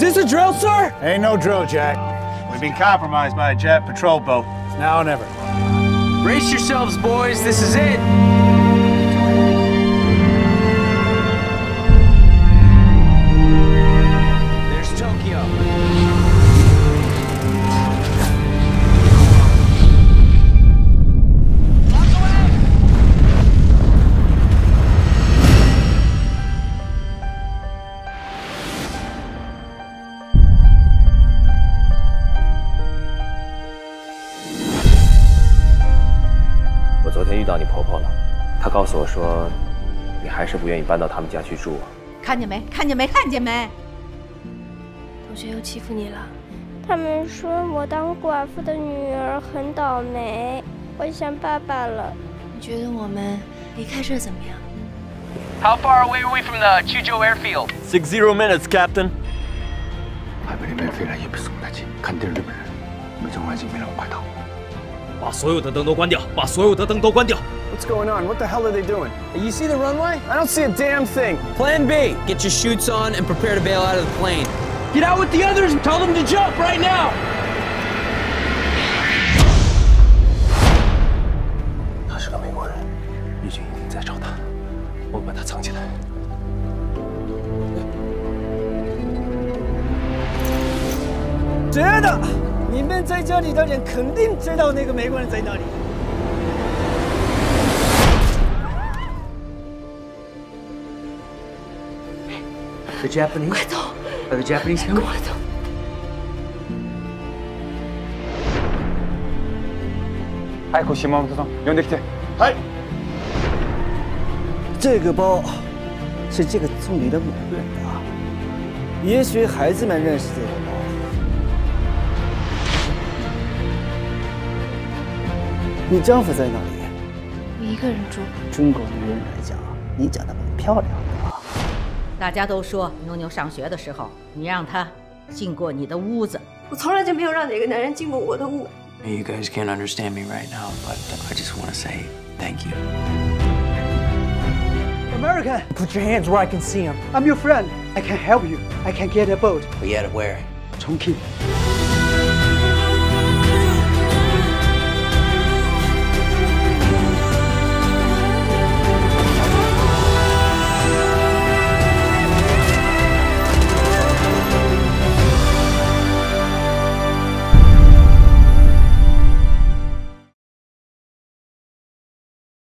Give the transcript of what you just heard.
this a drill, sir? Ain't no drill, Jack. We've been compromised by a jet patrol boat. It's now or never. Brace yourselves, boys. This is it. 昨天遇到你婆婆了，她告诉我说，你还是不愿意搬到他们家去住。看见没？看见没？看见没？同学又欺负你了？他们说我当寡妇的女儿很倒霉，我想爸爸了。你觉得我们离开这怎么样？How far away are we from the Chuzhou airfield? Six zero minutes, Captain. 海北那边飞来一批送来机，肯定是日本人。我们正外机没那么快到。把所有的灯都关掉，把所有的灯都关掉。 What's going on? What the hell are they doing? You see the runway? I don't see a damn thing. Plan B. Get your chutes on and prepare to bail out of the plane. Get out with the others and tell them to jump right now. 他 是个美国人，日军一定在找他，我们把他藏起来。真的，你们在这里的人肯定知道那个美国人在哪里。 The Japanese? 快走！ Are the Japanese coming? 快走！海口島本さん、呼んできて。はい。这个包是这个村里的某个人的，也许孩子们认识这个包。 你丈夫在哪里？我一个人住。中国女人来讲，你长得蛮漂亮的。大家都说妞妞上学的时候，你让她进过你的屋子。我从来就没有让哪个男人进过我的屋。You guys can't understand me right now, but I just want to say thank you. American, put your hands where I can see them. I'm your friend. I can help you. I can get a boat. But yet, where? Chongqing.